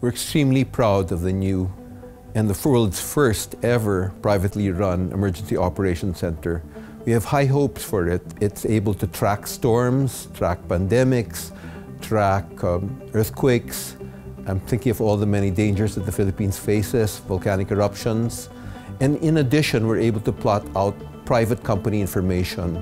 We're extremely proud of the new and the world's first ever privately run emergency operations center. We have high hopes for it. It's able to track storms, track pandemics, track um, earthquakes. I'm thinking of all the many dangers that the Philippines faces, volcanic eruptions. And in addition, we're able to plot out private company information,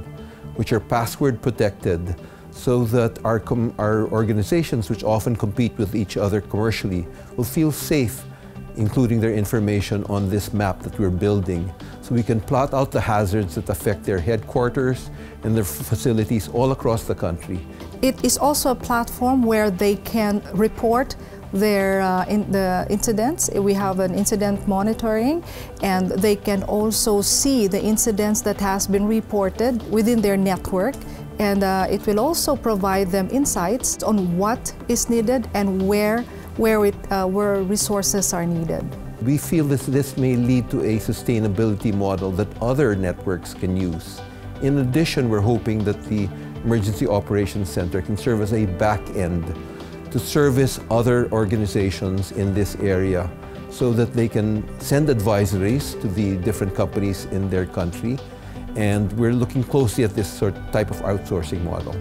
which are password protected, so that our, our organizations, which often compete with each other commercially, will feel safe including their information on this map that we're building. So we can plot out the hazards that affect their headquarters and their facilities all across the country. It is also a platform where they can report their uh, in the incidents. We have an incident monitoring and they can also see the incidents that has been reported within their network and uh, it will also provide them insights on what is needed and where, where, it, uh, where resources are needed. We feel that this may lead to a sustainability model that other networks can use. In addition, we're hoping that the Emergency Operations Center can serve as a back end to service other organizations in this area so that they can send advisories to the different companies in their country and we're looking closely at this sort of type of outsourcing model.